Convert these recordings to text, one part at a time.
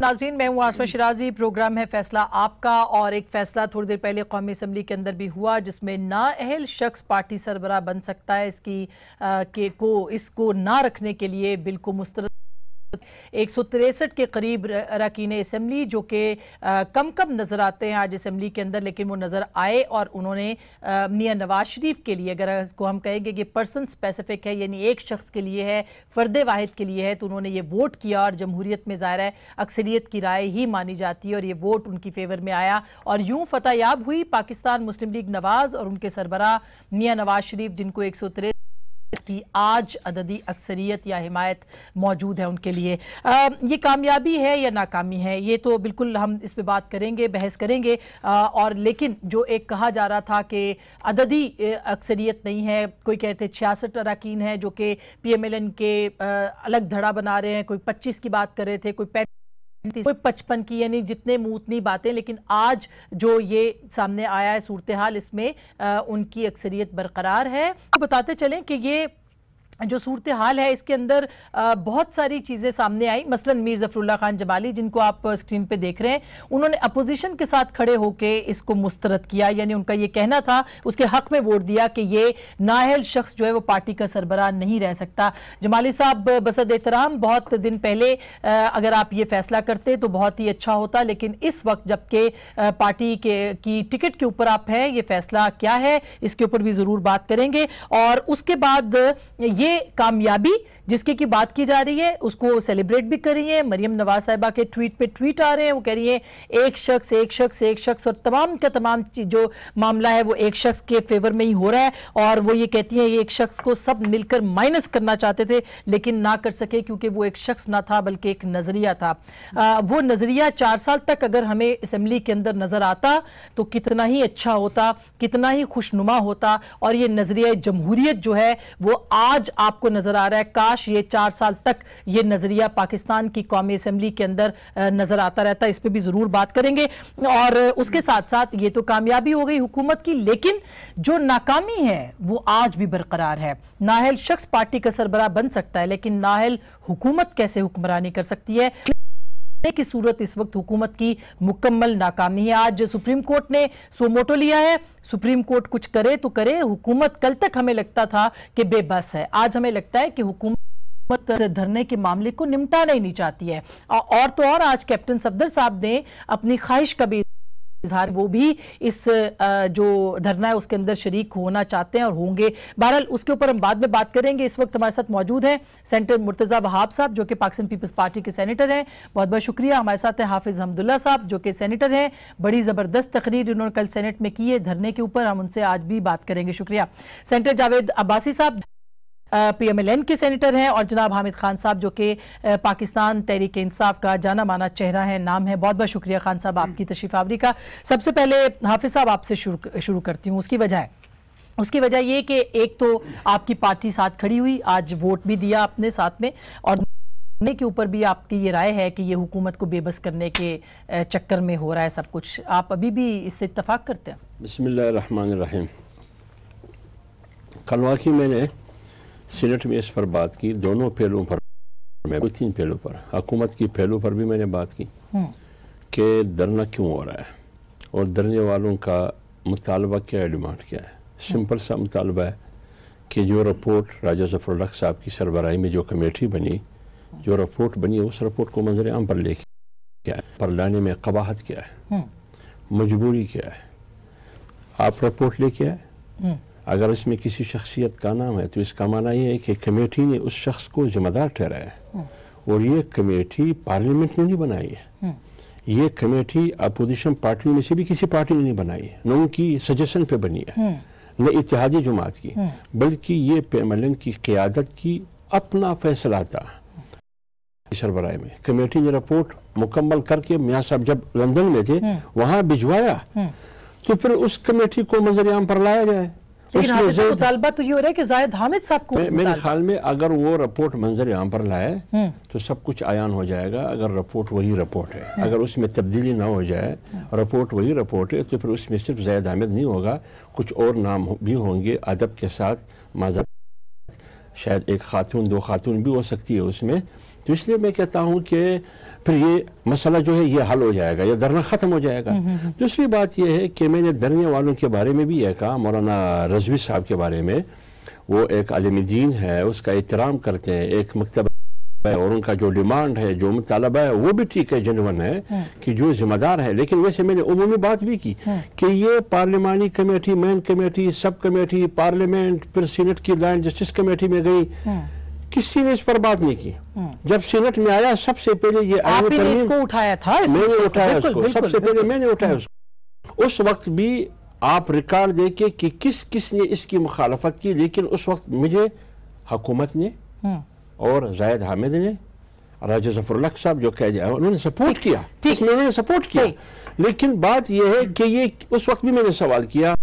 नाजीन मैं हूँ आसमा शराजी। प्रोग्राम है फैसला आपका और एक फैसला थोड़ी देर पहले कौमी असम्बली के अंदर भी हुआ जिसमें ना अहल शख्स पार्टी सरबरा बन सकता है। इसकी आ, के को इसको ना रखने के लिए बिल्कुल मुस्तर एक सौ तिरसठ के करीब अरकान इसम्बली जो कि कम कम नज़र आते हैं आज इसम्बली के अंदर, लेकिन वो नज़र आए और उन्होंने मियाँ नवाज़ शरीफ के लिए, अगर इसको हम कहेंगे कि पर्सन स्पेसिफिक है, यानी एक शख्स के लिए है, फ़र्द वाहिद के लिए है तो उन्होंने ये वोट किया और जमहूरीत में ज़ाहिर है, अक्सरियत की राय ही मानी जाती है और ये वोट उनकी फेवर में आया। और यूँ फतेहयाब हुई, पाकिस्तान मुस्लिम लीग नवाज़ और उनके सरबरा मियाँ नवाज़ शरीफ, जिनको एक सौ की आज अददी अक्सरियत या हिमायत मौजूद है उनके लिए। आ, ये कामयाबी है या नाकामी है? ये तो बिल्कुल हम इस पर बात करेंगे बहस करेंगे। आ, और लेकिन जो एक कहा जा रहा था कि अददी अक्सरियत नहीं है कोई कहते छियासठ अरकान है जो कि पी एम एल एन के अलग धड़ा बना रहे हैं कोई पच्चीस की बात कर रहे थे कोई कोई पचपन की यानी जितने मूतनी बातें लेकिन आज जो ये सामने आया है सूरत हाल इसमें आ, उनकी अक्सरियत बरकरार है। तो बताते चलें कि ये जो सूरत हाल है, इसके अंदर बहुत सारी चीज़ें सामने आई। मसलन मीर जफरुल्ला खान जमाली, जिनको आप स्क्रीन पे देख रहे हैं, उन्होंने अपोजिशन के साथ खड़े होकर इसको मुस्तरद किया। यानी उनका ये कहना था, उसके हक में वोट दिया कि ये नाहल शख्स जो है, वो पार्टी का सरबराह नहीं रह सकता। जमाली साहब, बसद एहतराम, बहुत दिन पहले अगर आप ये फैसला करते तो बहुत ही अच्छा होता, लेकिन इस वक्त जबकि पार्टी के, की टिकट के ऊपर आप हैं, ये फैसला क्या है, इसके ऊपर भी ज़रूर बात करेंगे। और उसके बाद, ये कामयाबी जिसकी की बात की जा रही है उसको सेलिब्रेट भी कर रही है। मरियम नवाज़ साहिबा के ट्वीट पे ट्वीट आ रहे हैं। वो कह रही है एक शख्स एक शख्स एक शख्स और तमाम का तमाम जो मामला है वो एक शख्स के फेवर में ही हो रहा है और वो ये कहती है एक शख्स को सब मिलकर माइनस करना चाहते थे लेकिन ना कर सके क्योंकि वो एक शख्स ना था बल्कि एक नज़रिया था। आ, वो नज़रिया चार साल तक अगर हमें असम्बली के अंदर नज़र आता तो कितना ही अच्छा होता कितना ही खुशनुमा होता और ये नज़रिया जमहूरियत जो है वो आज आपको नज़र आ रहा है। काश ये चार साल तक ये नज़रिया पाकिस्तान की कौमी असम्बली के अंदर नज़र आता रहता है इस पर भी ज़रूर बात करेंगे। और उसके साथ साथ ये तो कामयाबी हो गई हुकूमत की, लेकिन जो नाकामी है, वो आज भी बरकरार है। नाहल शख्स पार्टी का सरबरा बन सकता है, लेकिन नाहल हुकूमत कैसे हुक्मरानी कर सकती है? की सूरत इस वक्त हुकूमत की मुकम्मल नाकामी है। आज सुप्रीम कोर्ट ने सोमोटो लिया है। सुप्रीम कोर्ट कुछ करे तो करे। हुकूमत कल तक हमें लगता था कि बेबस है। आज हमें लगता है कि हुकूमत धरने के मामले को निपटाना ही नहीं चाहती है। और तो और आज कैप्टन सफदर साहब ने अपनी ख्वाहिश का भी इजहार, वो भी इस जो धरना है उसके अंदर शरीक होना चाहते हैं और होंगे। बहरहाल, उसके ऊपर हम बाद में बात करेंगे। इस वक्त हमारे साथ मौजूद हैं सेंटर मुर्तज़ा वहाब साहब, जो कि पाकिस्तान पीपल्स पार्टी के सेनेटर हैं। बहुत बहुत शुक्रिया। हमारे साथ हैं हाफिज़ हमदुल्ला साहब, जो कि सेनेटर हैं। बड़ी ज़बरदस्त तकरीर उन्होंने कल सेनेट में की है। धरने के ऊपर हम उनसे आज भी बात करेंगे। शुक्रिया। सेंटर जावेद अब्बासी साहब। पीएमएलएन के सेनेटर हैं और जनाब हामिद खान साहब, जो कि पाकिस्तान तहरीक इंसाफ का जाना माना चेहरा है, नाम है। बहुत बहुत शुक्रिया खान साहब आपकी तशरीफ़ आवरी का। सबसे पहले हाफिज साहब आपसे शुरू शुरू करती हूँ। उसकी वजह उसकी वजह ये कि एक तो आपकी पार्टी साथ खड़ी हुई, आज वोट भी दिया आपने साथ में, और के ऊपर भी आपकी ये राय है कि ये हुकूमत को बेबस करने के चक्कर में हो रहा है सब कुछ। आप अभी भी इससे इतफाक़ करते हैं? बिस्मिल्लाहिर्रहमानिर्रहीम कल वाकई मैंने सीनेट में इस पर बात की दोनों पहलुओं पर मैं तीन पहलू पर। हुकूमत की पहलू पर भी मैंने बात की हम्म। कि धरना क्यों हो रहा है? और धरने वालों का मुतालबा क्या है डिमांड क्या है? सिंपल सा मुतालबा है कि जो रिपोर्ट राजा ज़फ़र साहब की सरबराही में जो कमेटी बनी जो रिपोर्ट बनी है उस रिपोर्ट को मंजर आम पर लेके क्या है? पर लाने में कबाहत क्या है? हम्म। मजबूरी क्या है? आप रिपोर्ट लेके आए? हम्म। अगर इसमें किसी शख्सियत का नाम है तो इसका माना यह है कि कमेटी ने उस शख्स को जिम्मेदार ठहराया है। और ये कमेटी पार्लियामेंट ने नहीं बनाई है। ये कमेटी अपोजिशन पार्टी में से भी किसी पार्टी ने नहीं बनाई है। न उनकी सजेशन पे बनी है। न इतिहादी जमात की। बल्कि ये पेमलन की क्यादत की अपना फैसला था। सरबराह में कमेटी ने रिपोर्ट मुकम्मल करके मियाँ साहब जब लंदन में थे वहाँ भिजवाया। तो फिर उस कमेटी को मंजरियाम पर लाया जाए लेकिन मुतालबा तो ये हो रहा है कि जायद हामिद साहब को मेरे ख्याल में अगर वो रिपोर्ट मंजर यहाँ पर लाए तो सब कुछ आयान हो जाएगा अगर रिपोर्ट वही रिपोर्ट है। अगर उसमें तब्दीली ना हो जाए रिपोर्ट वही रिपोर्ट है तो फिर उसमें सिर्फ़ जायद हामिद नहीं होगा कुछ और नाम भी होंगे अदब के साथ माजर शायद एक खातून दो खातून भी हो सकती है उसमें तो इसलिए मैं कहता हूँ कि फिर ये मसला जो है ये हल हो जाएगा ये धरना ख़त्म हो जाएगा। दूसरी बात यह है कि मैंने धरने वालों के बारे में भी यह कहा मौलाना रजवी साहब के बारे में। वो एक आलिम दीन है उसका एहतराम करते हैं एक मकतब है और उनका जो डिमांड है जो मुतालबा है वो भी ठीक है जनवन है कि जो जिम्मेदार है। लेकिन वैसे मैंने उमूमी बात भी की कि ये पार्लिमानी committee main committee sub committee parliament फिर सीनेट की लैंड जस्टिस कमेटी में गई। किसी ने इस पर बात नहीं की। जब सीनेट में आया सबसे पहले ये आप आईन ने तरमीम- इसको उठाया था इस मैंने उठाया बिल्कुल, उसको बिल्कुल, सबसे पहले मैंने उठाया उसको। उस वक्त भी आप रिकॉर्ड देखे कि किस किस ने इसकी मुखालफत की लेकिन उस वक्त मुझे हुकूमत ने और जायद हामिद ने राजा जफरुल्लाह साहब जो कह जाए उन्होंने सपोर्ट किया। ठीक। इसमें सपोर्ट किया। लेकिन बात यह है कि ये उस वक्त भी मैंने सवाल किया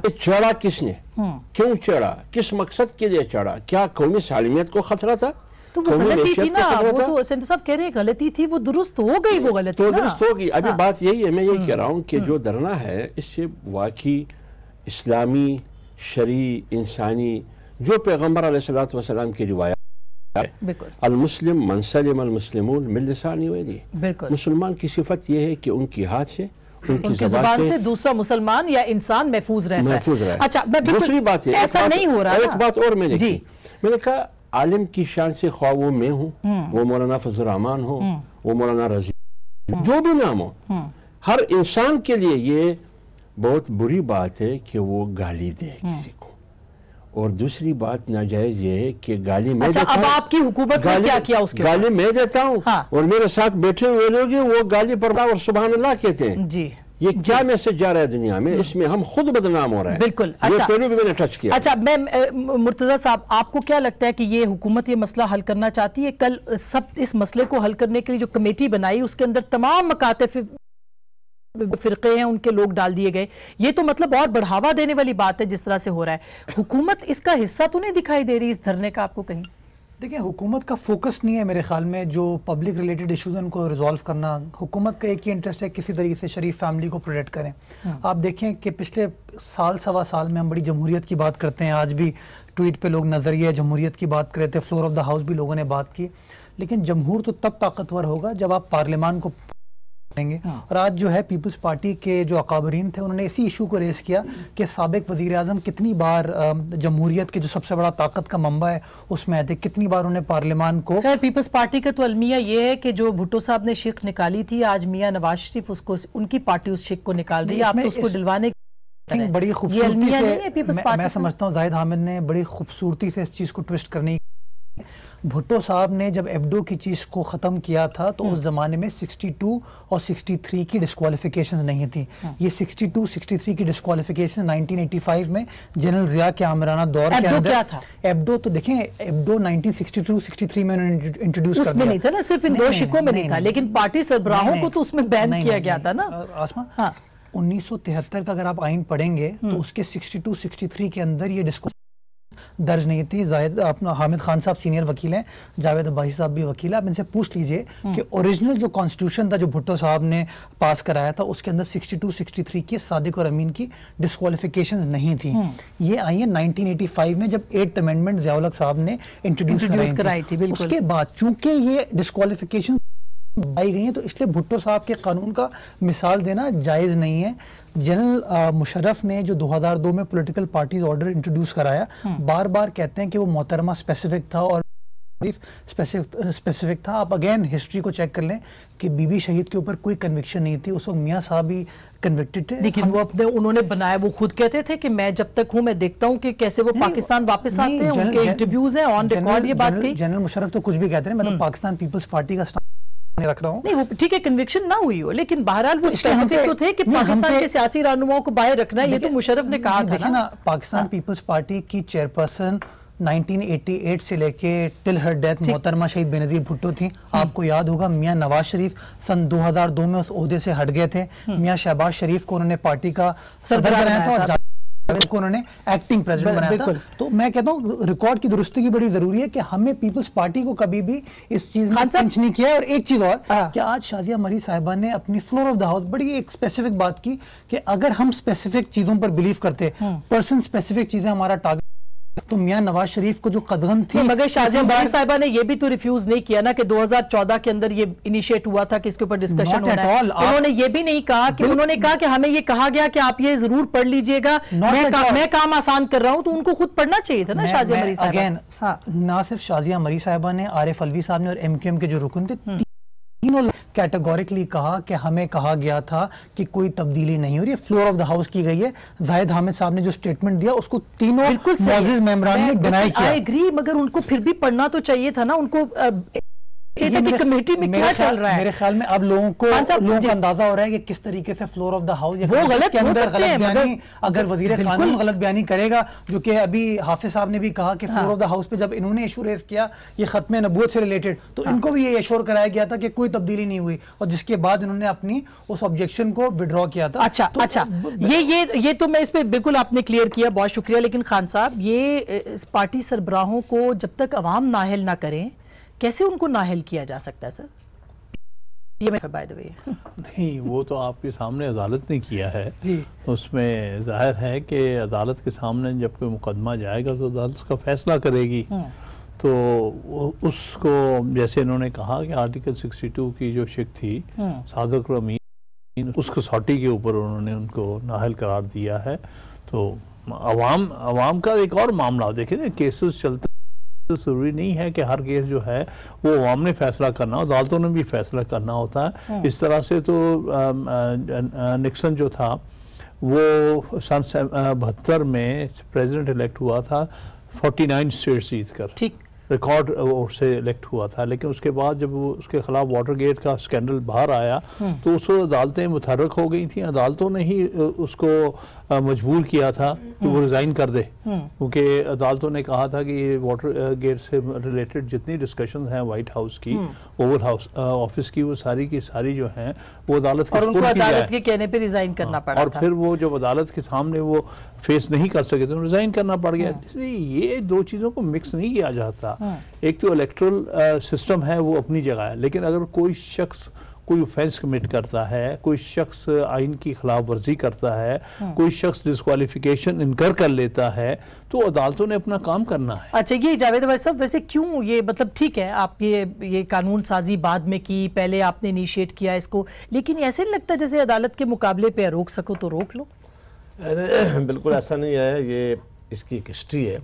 चढ़ा किसने? क्यों चढ़ा? किस मकसद के लिए चढ़ा? क्या कौमी सालमियत को खतरा था? तो वो गलती थी ना वो तो सेंटर साहब कह रहे हैं गलती थी वो दुरुस्त हो गई वो गलती तो दुरुस्त होगी। अभी हाँ। बात यही है मैं यही कह रहा हूँ कि जो धरना है इससे वाकई इस्लामी शरी इंसानी जो पैगंबर अलैहिस्सलाम की रिवायत है अलमुस्लिम मनसलिम अलमुस्लिमून मिल लिसानी वयदी बिल्कुल। मुसलमान की सिफत यह है कि उनकी हाथ से उनकी उनकी ज़ुबान से दूसरा मुसलमान या इंसान महफूज रहता महफूज है रहे। अच्छा मैं दूसरी बात है ऐसा नहीं हो रहा एक बात और मैंने जी। मैंने कहा आलिम की शान से ख्वा वो मैं हूँ वो मौलाना फजल रहमान हो वो मौलाना रज़ी जो भी नाम हो हर इंसान के लिए ये बहुत बुरी बात है कि वो गाली दे किसी को। और दूसरी बात नाजायज ये है कि गाली मैं अच्छा देता अब आपकी हुकूमत गाली क्या किया उसके गाली मैं देता हूँ हाँ। और मेरे साथ बैठे हुए लोग वो गाली पर और सुबहान अल्लाह कहते हैं। जी। ये क्या मैसेज जा रहा है दुनिया में? इसमें हम खुद बदनाम हो रहे हैं। बिल्कुल, अच्छा। पहलू भी मैंने टच किया। अच्छा मैं मुर्तजा साहब आपको क्या लगता है कि ये हुकूमत ये मसला हल करना चाहती है? कल सब इस मसले को हल करने के लिए जो कमेटी बनाई उसके अंदर तमाम मकाते फिरके हैं उनके लोग डाल दिए गए। ये तो मतलब और बढ़ावा देने वाली बात है जिस तरह से हो रहा है। हुकूमत इसका हिस्सा तो नहीं दिखाई दे रही इस धरने का आपको कहीं? देखिए हुकूमत का फोकस नहीं है मेरे ख्याल में जो पब्लिक रिलेटेड इश्यूज़ उनको रिजॉल्व करना। हुकूमत का एक ही इंटरेस्ट है किसी तरीके से शरीफ फैमिली को प्रोटेक्ट करें। आप देखें कि पिछले साल सवा साल में हम बड़ी जमहूरियत की बात करते हैं। आज भी ट्वीट पे लोग नज़रिए जमहूरियत की बात कर रहे थे फ्लोर ऑफ़ द हाउस भी लोगों ने बात की। लेकिन जमहूर तो तब ताकतवर होगा जब आप पार्लियामान को करेंगे और आज जो है पीपल्स पार्टी के जो अकाबरीन थे उन्होंने इसी इशू को रेस किया कि सबक वज़ीर अजम कितनी बार जमहूरियत के जो सबसे बड़ा ताकत का मंबा है उसमें आए थे कितनी बार उन्हें पार्लियामान को खैर पीपल्स पार्टी का तो अलमिया ये है कि जो भुट्टो साहब ने शिक निकाली थी आज मियाँ नवाज़ शरीफ उसको उनकी पार्टी उस शिक को निकाल रही है नहीं, आप तो उसको दिलवाने बड़ी खूबसूरती से है मैं समझता हूँ जाहिद हामिद ने बड़ी खूबसूरती से इस चीज़ को ट्विस्ट करने की भुट्टो साहब ने जब एबडो की चीज़ को ख़त्म किया था तो उस ज़माने में 62 और 63 की डिस्कालिफिकेशन नहीं थी। ये 62 63 की डिस्कालिफिकेशन 1985 में जनरल जिया के आमराना दौर के अंदर क्या था? एबडो तो देखें एबडो 1962 63 में उन्होंने इंट्रोड्यूस कर दिया। नहीं था ना सिर्फ़ इन दो शिकों में नहीं, था लेकिन पार्टी सरबराहों को तो उसमें बैन किया गया था ना? अ, आसमा हाँ। 1973 का अगर आप आइन पढ़ेंगे तो उसके 62 63 के अंदर ये डिस्को दर्ज नहीं थी। जाहिद अपना हामिद खान साहब सीनियर वकील हैं। जावेद अब्बासी साहब भी वकील हैं। आप इनसे पूछ लीजिए कि ओरिजिनल जो कॉन्स्टिट्यूशन था जो भुट्टो साहब ने पास कराया था उसके अंदर 62 63 की सादिक और अमीन की डिस्कालिफिकेशन नहीं थी। ये आई है 1985 में जब एट्थ अमेंडमेंट जियाउल साहब ने इंट्रोड्यूस कराई थी, उसके बाद चूँकि ये डिस्कालिफिकेशन आई गई हैं तो इसलिए भुट्टो साहब के कानून का मिसाल देना जायज़ नहीं है। जनरल मुशरफ ने जो 2002 में पॉलिटिकल पार्टीज़ ऑर्डर इंट्रोड्यूस कराया बार बार कहते हैं कि वो मोहतरमा स्पेसिफिक था और स्पेसिफिक स्पेसिफिक था। आप अगेन हिस्ट्री को चेक कर लें कि बीबी शहीद के ऊपर कोई कन्विक्शन नहीं थी। उस वक्त मियाँ साहब ही कन्विक्टेड थे। लेकिन वो अपने उन्होंने बनाया वो खुद कहते थे कि मैं जब तक हूँ मैं देखता हूँ कि कैसे वो पाकिस्तान वापस आते हैं उनके इंटरव्यूज़ हैं ऑन रिकॉर्ड ये बात जनरल- मुशर्रफ तो कुछ भी कहते हैं मैं तो पाकिस्तान पीपल्स पार्टी का स्टांड रख रहा हूँ। नहीं वो ठीक है कन्विक्शन ना हुई हो लेकिन बहरहाल वो स्पेसिफिक तो थे कि पाकिस्तान के सियासी रहनुमाओं को बाहर रखना ये तो मुशर्रफ ने कहा था ना। पाकिस्तान पीपल्स पार्टी की चेयरपर्सन 1988 से लेके टिल हर डेथ मोहतरमा शहीद बेनजीर भुट्टो थी। हम्म। आपको याद होगा मियाँ नवाज़ शरीफ सन 2002 में उस ओहदे से हट गए थे। हम्म। मियाँ शहबाज शरीफ को उन्होंने पार्टी का सदर बनाया था और को उन्होंने एक्टिंग प्रेसिडेंट बनाया था तो मैं कहता हूँ रिकॉर्ड की दुरुस्ती की बड़ी ज़रूरी है कि हमें पीपल्स पार्टी को कभी भी इस चीज़ में पंच नहीं किया और एक चीज़ और हाँ। कि आज शादिया मरी साहिबा ने अपनी फ्लोर ऑफ़ द हाउस बड़ी एक स्पेसिफिक बात की कि अगर हम स्पेसिफिक चीज़ों पर बिलीव करते। पर्सन स्पेसिफिक चीज़ें हमारा टारगेट तो मियाँ नवाज़ शरीफ को जो कदम थी नहीं, मगर शाजिया इसी बारी बार- साहिबा ने ये भी तो रिफ्यूज नहीं किया ना कि 2014 के अंदर ये इनिशिएट हुआ था कि इसके ऊपर डिस्कशन होना है। उन्होंने ये भी नहीं कहा कि उन्होंने कहा कि हमें ये कहा गया कि आप ये ज़रूर पढ़ लीजिएगा। मैं का, मैं काम आसान कर रहा हूँ तो उनको खुद पढ़ना चाहिए था ना शाजिया मरी साहिबा। हाँ। ना सिर्फ़ शाजिया मरी साहिबा ने आरिफ अलवी साहब ने और एमक्यूएम के जो रुकन थे हम्म। तीनों कैटेगोरिकली कहा कि हमें कहा गया था कि कोई तब्दीली नहीं हो रही है। फ्लोर ऑफ़ द हाउस की गई है। जाहिद हामिद साहब ने जो स्टेटमेंट दिया उसको तीनों बिल्कुल मेम्बरान ने डिनाई किया। आई एग्री मगर उनको फिर भी पढ़ना तो चाहिए था ना। उनको अ, चाहिए था ये कि मेरे- कमेटी में क्या चल रहा है मेरे ख्याल में अब लोगों को लोगों को अंदाज़ा हो रहा है कि किस तरीके से फ्लोर ऑफ़ द हाउस या वो गलत उसके अंदर गलत बयानी अगर वज़ीर। कानून गलत बयानी करेगा जो कि अभी हाफिज साहब ने भी कहा कि फ्लोर। ऑफ़ द हाउस पे जब इन्होंने इशू रेज किया ये खत्म नबूत से रिलेटेड तो हाँ। इनको भी ये एश्योर कराया गया था कि कोई तब्दीली नहीं हुई और जिसके बाद इन्होंने अपनी उस ऑब्जेक्शन को विड्रॉ किया था अच्छा तो अच्छा ये ये ये तो मैं इस पे बिल्कुल आपने क्लियर किया बहुत शुक्रिया लेकिन खान साहब ये पार्टी सरबराहों को जब तक अवाम नाहल ना करें कैसे उनको नाहल किया जा सकता है सर? ये मैं बाय द वे नहीं वो तो आपके सामने अदालत ने किया है। जी। उसमें ज़ाहिर है कि अदालत के सामने जब कोई मुकदमा जाएगा तो अदालत उसका फैसला करेगी। तो उसको जैसे इन्होंने कहा कि आर्टिकल 62 की जो शिक थी सादक रमीन उस कसौटी के ऊपर उन्होंने उनको नाहल करार दिया है। तो अवाम अवाम का एक और मामला देखे ना केसेस चलते तो ज़रूरी नहीं है कि हर केस जो है वो अवाम ने फैसला करना अदालतों ने भी फैसला करना होता है। इस तरह से तो निक्सन जो था वो सन बहत्तर में प्रेजिडेंट इलेक्ट हुआ था 49 स्टेट्स जीत कर ठीक। रिकॉर्ड से इलेक्ट हुआ था। लेकिन उसके बाद जब वो उसके खिलाफ वाटर गेट का स्कैंडल बाहर आया तो उस अदालतें मुतहरक हो गई थी। अदालतों ने ही उसको मजबूर किया था कि वो रिज़ाइन कर दे। क्योंकि अदालतों ने कहा था कि ये वाटर गेट से रिलेटेड जितनी डिस्कशन हैं वाइट हाउस की ओवल हाउस ऑफ़िस की वो सारी की सारी जो हैं वो अदालत और उनको अदालत के कहने पे रिजाइन करना पड़ा और फिर वो जब अदालत के सामने वो फेस नहीं कर सके तो रिजाइन करना पड़ हाँ। गया इसलिए ये दो चीज़ों को मिक्स नहीं किया जाता। हाँ। एक तो इलेक्ट्रल सिस्टम है वो अपनी जगह है। लेकिन अगर कोई शख्स कोई ऑफेंस कमिट करता है कोई शख्स आइन की खिलाफ वर्जी करता है हाँ। कोई शख्स डिस्कालिफिकेशन इनकर कर लेता है तो अदालतों ने अपना काम करना है। अच्छा ये जावेद भाई साहब वैसे क्यों ये मतलब ठीक है आप ये ये कानून साजी बाद में की पहले आपने इनिशिएट किया इसको लेकिन ऐसे नहीं लगता जैसे अदालत के मुकाबले पे रोक सको तो रोक लो? बिल्कुल ऐसा नहीं है ये इसकी एक हिस्ट्री है।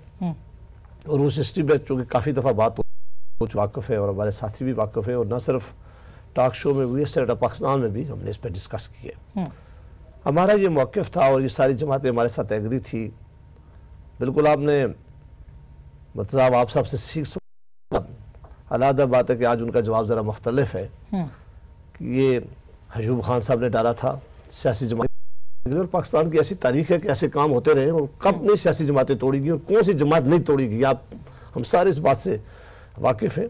और उस हिस्ट्री में चूँकि काफ़ी दफ़ा बात हो कुछ वाकफ़ है और हमारे साथी भी वाकफ़ है और न सिर्फ़ टॉक शो में हुई सेनेटर पाकिस्तान में भी हमने इस पर डिस्कस किए हमारा ये मौक़ था और ये सारी जमातें हमारे साथ एग्री थी। बिल्कुल आपने मतलब आप सबसे सीख सकते अलहदा बात है कि आज उनका जवाब ज़रा मुख्तलफ है। कि ये हजूब खान साहब ने डाला था सियासी जमात और पाकिस्तान की ऐसी तारीख है कि ऐसे काम होते रहे और कब नहीं सियासी जमातें तोड़ेगी और कौन सी जमात नहीं तोड़ेगी? आप हम सारे इस बात से वाकिफ हैं।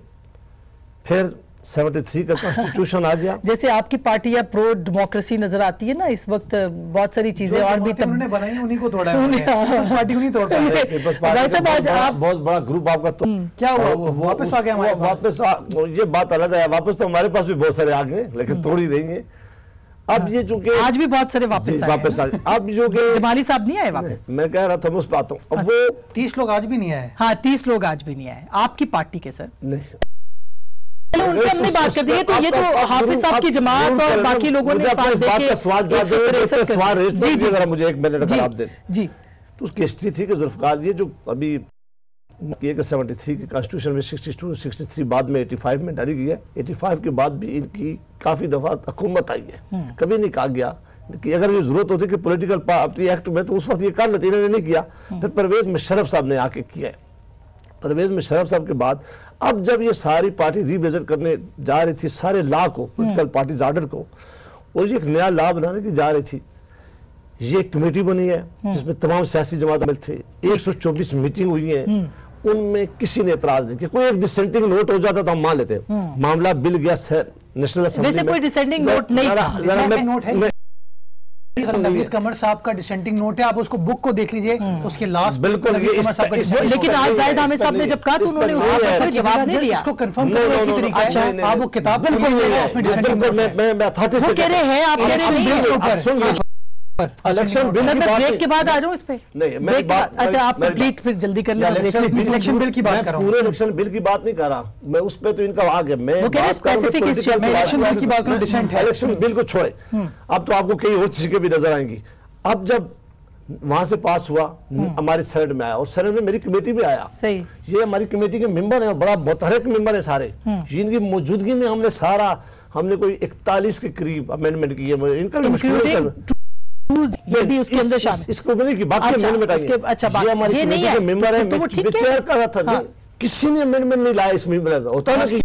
फिर 73 का कॉन्स्टिट्यूशन आ गया। जैसे आपकी पार्टी या प्रो डेमोक्रेसी नज़र आती है ना इस वक्त बहुत सारी चीज़ें और भी तब उन्होंने बनाई उन्हीं को तोड़ा है पार्टी को नहीं तोड़ पाए पीपल्स भाई पार्टी साहब, आज बहुत बड़ा- आप- बहुत बड़ा ग्रुप आपका तो क्या हुआ? वो वापस आ गया हमारे वापस ये बात अलग है वापस तो हमारे पास भी बहुत सारे आ गए लेकिन थोड़ी देंगे। अब ये चूँकि आज भी बहुत सारे वापस आए वापस आ अब जो कि जमाली साहब नहीं आए वापस? मैं कह रहा था मैं आता हूँ अब वो तीस लोग आज भी नहीं आए। हाँ तीस लोग आज भी नहीं आए। आपकी पार्टी के सर। नहीं। चलो उनकी हमने बात कर दी। है तो ये तो हाफिज साहब की जमात और बाकी लोगों ने साथ इस देके सवाल जवाब दे सवाल रेज जी, जी। जरा मुझे एक मिनट जी, अगर आप दें। जी तो उसकी हिस्ट्री थी कि जुल्फकार ये जो अभी किए कि 73 की कॉन्स्टिट्यूशन में 62 63 बाद में 85 में डाली गई है। 85 के बाद भी इनकी काफ़ी दफ़ा हुकूमत आई है। कभी नहीं कहा गया कि अगर ये ज़रूरत होती कि पॉलिटिकल पार्टी एक्ट में तो उस वक्त ये कर लेते इन्होंने नहीं किया। फिर परवेज मुशरफ साहब ने आके किया है। परवेज मुशरफ साहब के बाद अब जब ये सारी पार्टी रिविजिट करने जा रही थी सारे लॉ को पोलिटिकल पार्टीज़ आर्डर को और ये एक नया लॉ बनाने की जा रही थी ये एक कमेटी बनी है जिसमें तमाम सियासी जमात मिल थे 124 मीटिंग हुई है। उनमें किसी ने एतराज़ नहीं किया कोई एक डिसेंटिंग नोट हो जाता तो हम मान लेते मामला बिल गया नेशनल हम्म। वैसे कोई dissenting note नहीं था। है। नवीद कमर साहब का डिसेंटिंग नोट है आप उसको बुक को देख लीजिए उसके लास्ट बिल्कुल, का लेकिन आज जाहिद आमिर साहब ने जब कहा तो उन्होंने इस उस पर पर नहीं। कोई जवाब नहीं दिया इसको कंफर्म No, करो no, एक ही no, तरीका अच्छा, है आप वो किताब बिल्कुल मैं मैं मैं अथॉरिटी वो से कह रहे हैं आप कह रहे है। के ऊपर सुन लीजिए इलेक्शन बिल की बात ब्रेक के बाद आ जाऊँ इस पे? नहीं, ब्रेक बात- अच्छा आप कंप्लीट फिर जल्दी कर मैं लें इलेक्शन बिल की बात कर। रहा हूँ। पूरे इलेक्शन बिल की बात नहीं कर रहा। मैं उस पे तो इनका आ गया मैं में बात इलेक्शन बिल की बात कर रहा हूँ। इलेक्शन बिल को छोड़े। अब तो आपको कई और चीज़ें भी नज़र आएँगी। अब जब वहाँ से पास हुआ हमारे सेनेट में आया और सेनेट में मेरी कमेटी भी आया। सही। ये हमारी कमेटी के मेंबर हैं बड़ा मुतहरक मेंबर है सारे। जिनकी मौजूदगी में हमने सारा हमने कोई इकतालीस के करीब अमेंडमेंट किए इनका भी मुश्किल ये भी उसके अंदर शामिल इसको मैंने की बाकी अच्छा, अच्छा, बात- ये हमारे ये नहीं है। मेंबर है तो- तो वो ठीक है। हाँ। किसी ने अमेंडमेंट नहीं लाया इसमें मतलब होता ना कि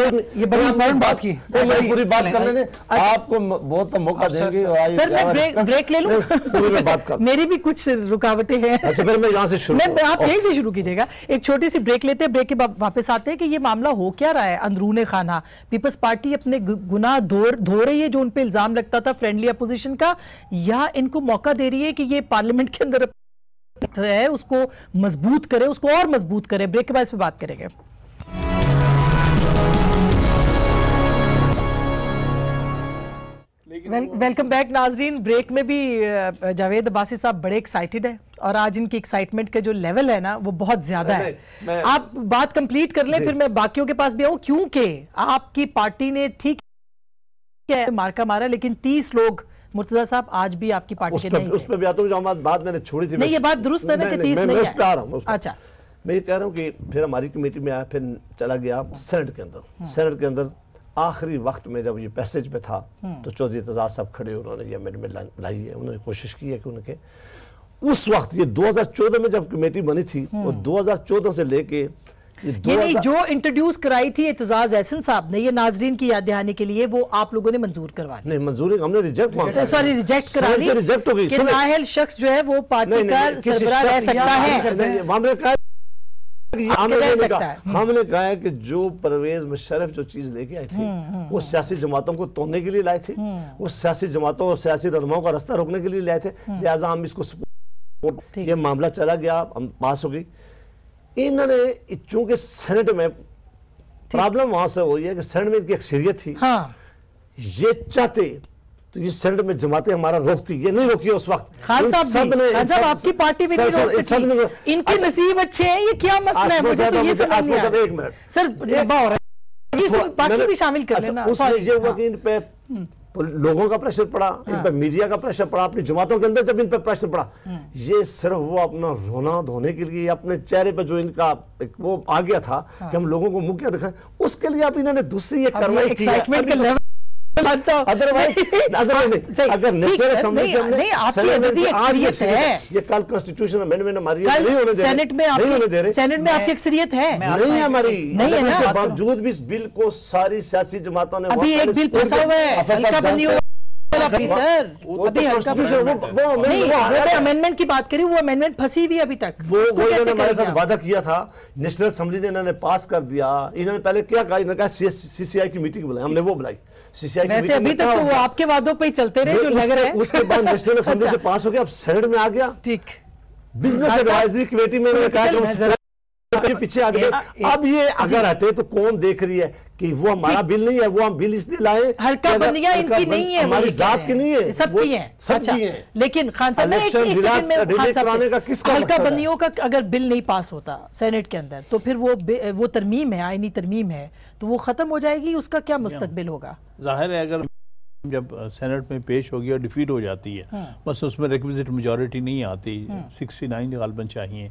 ये बड़ी important बात की। पूरी बात करने दें। आपको बहुत तो मौका देंगे सर मैं ब्रेक ब्रेक ले लूँ? पूरी बात कर। मेरी भी कुछ रुकावटें हैं। अच्छा फिर मैं यहाँ से शुरू मैं आप यहीं से शुरू कीजिएगा। एक छोटी सी ब्रेक लेते हैं ब्रेक के बाद वापस आते हैं कि ये मामला हो क्या रहा है अंदरूने खाना। पीपल्स पार्टी अपने गुनाह धो रही है जो उन पे इल्ज़ाम लगता था फ्रेंडली अपोजिशन का। या इनको मौका दे रही है कि ये पार्लियामेंट के अंदर है उसको मज़बूत करे उसको और मज़बूत करे। ब्रेक के बाद इस पे बात करेंगे। वेलकम बैक नाजरीन। ब्रेक में भी जावेद अब्बासी साहब बड़े एक्साइटेड है और आज इनकी एक्साइटमेंट का जो लेवल है ना वो बहुत ज़्यादा है। आप बात कंप्लीट कर लें फिर मैं बाकियों के पास भी आऊँ। क्योंकि आपकी पार्टी ने ठीक है मार्का मारा लेकिन तीस लोग मुर्तजा साहब आज भी आपकी पार्टी उस के नहीं उस पर भी आता हूँ जो बात मैंने छोड़ी थी नहीं, ये बात दुरुस्त है ना कि नहीं, 30 मैं- नहीं है। अच्छा। मैं ये कह रहा हूँ कि फिर हमारी कमेटी में आया फिर चला गया सेनेट के अंदर। सेनेट के अंदर आखिरी वक्त में जब ये पैसेज पे था तो चौधरी एतजाज साहब खड़े उन्होंने ये अमेंडमेंट लाई है उन्होंने कोशिश की है कि उनके उस वक्त ये 2014 में जब कमेटी बनी थी और 2014 से लेके ये ये नहीं 2000 जो इंट्रोड्यूस कराई थी एतजाज एहसन साहब ने ये नाजरीन की याद दहानी के लिए वो आप लोगों ने मंजूर करवा नहीं मंजूरी हमने रिजेक्ट मांगा सॉरी रिजेक्ट करा ली रिजेक्ट हो गई। नाहल शख्स जो है वो पार्टी का सरबराह रह सकता है। हमने कहा कि हमने कहा है। हम्म। हमने कहा है। कि जो परवेज मुशर्रफ जो चीज़ लेके आई थे हम्म, वो सियासी जमातों को तोड़ने के लिए लाए थे। वो सियासी जमातों और सियासी रहनुमाओं का रास्ता रोकने के लिए लाए थे। लिहाजा हम इसको हम्म। ये मामला चला गया हम पास हो गई। इन्होंने चूँकि सेनेट में प्रॉब्लम वहाँ से हुई है कि सेनेट में इनकी अक्सरियत थी। हाँ। ये चाहते तो ये सेनेट में जमाते हमारा रोकती ये नहीं रोकी उस वक्त। खान साहब सब ने- खान साहब आपकी पार्टी भी नहीं रोक सकी। इनके अच्छा, नसीब अच्छे हैं ये क्या मसला है? मुझे तो ये मुझे- समझ नहीं आ एक मिनट। सर लंबा हो रहा है। बाकी भी शामिल कर अच्छा, लेना उसमें ये हुआ हाँ। कि इन पे लोगों का प्रेशर पड़ा इन पे मीडिया का प्रेशर पड़ा अपनी जमातों के अंदर जब इन पे प्रेशर पड़ा। ये सिर्फ़ वो अपना रोना धोने के लिए अपने चेहरे पे जो इनका एक वो आ गया था हाँ। कि हम लोगों को मुँह क्या दिखाएँ उसके लिए अब इन्होंने दूसरी ये कार्रवाई की अदरवाइज़ नहीं, अदरवाइज़ अगर नहीं, आपकी अक्सरियत है। ये कल कॉन्स्टिट्यूशन अमेंडमेंट हमारी है, कल नहीं होने दे रहे। सेनेट में नहीं होने दे आपकी रहे। सेनेट में आपकी मैं- अक्सरियत है। नहीं है हमारी। नहीं है अगर ना? इसके बावजूद भी इस बिल को सारी सियासी जमातों ने अभी एक बिल फंसा। हुआ है। अभी तो। अमेंडमेंट की बात करी वो अमेंडमेंट फंसी हुई अभी तक। वो हमारे साथ? वादा किया था। नेशनल असेंबली ने इन्होंने पास कर दिया। इन्होंने पहले क्या कहा? इन्होंने कहा सीसीआई की मीटिंग बुलाई। हमने वो बुलाई सीसीआई वैसे अभी तक तो वो आपके वादों पे ही चलते रहे जो लग रहे हैं। उसके बाद नेशनल असेंबली से अच्छा, पास हो गया अब सेनेट में आ गया। ठीक। बिज़नेस एडवाइजरी कमेटी में कहा कि पीछे आ गए अब ये अगर आते तो कौन देख रही है कि वो हमारा बिल नहीं है वो हम बिल इसलिए लाए हल्का कि बंदियाँ इनकी नहीं है हमारी जात की नहीं है सबकी वो है। सबकी है। लेकिन खान साहब एक- एक सेकंड में खान साहब कराने का किसका हल्का बंदियों का अगर बिल नहीं पास होता सेनेट के अंदर तो फिर वो वो तरमीम है आईनी तरमीम है। तो वो खत्म हो जाएगी उसका क्या मुस्तबिल होगा? ज़ाहिर है अगर जब सेनेट में पेश होगी और डिफीट हो जाती है बस उसमें रिक्विजिट मेजोरिटी नहीं आती 69 गालबन चाहिए।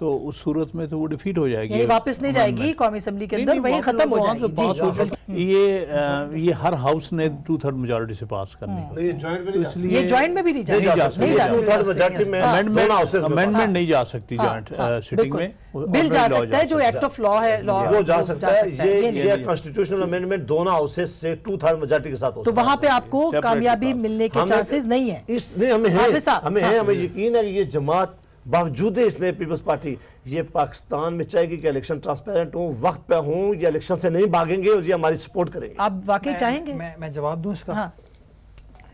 तो उस सूरत में तो वो डिफीट हो जाएगी। यानी वापस नहीं जाएगी कौमी असम्बली के नहीं, अंदर वही खत्म हो जाएगी। हो जाएगी। ये ये हर हाउस ने टू थर्ड मेजोरिटी से पास करनी है। ये में नहीं जा सकती। ज्वाइंट में भी नहीं नहीं जा सकती। अमेंडमेंट नहीं जा सकती। हाँ, जॉइंट हाँ, सिटिंग में। बिल जा सकता है जो एक्ट ऑफ़ लॉ है लॉ वो जा सकता है। ये ये कॉन्स्टिट्यूशनल अमेंडमेंट दोनों हाउसेस से टू थर्ड मेजॉरिटी के साथ हो तो वहाँ है। पे आपको कामयाबी मिलने के चांसेस नहीं है। इस नहीं हमें है। हमें हाँ। है। हमें यकीन है कि ये जमात बावजूद इसने पीपल्स पार्टी ये पाकिस्तान में चाहेगी कि इलेक्शन ट्रांसपेरेंट हो वक्त पे हों या इलेक्शन से नहीं भागेंगे और ये हमारी सपोर्ट करेंगे। आप वाकई चाहेंगे? मैं मैं जवाब दूँ इसका? हाँ।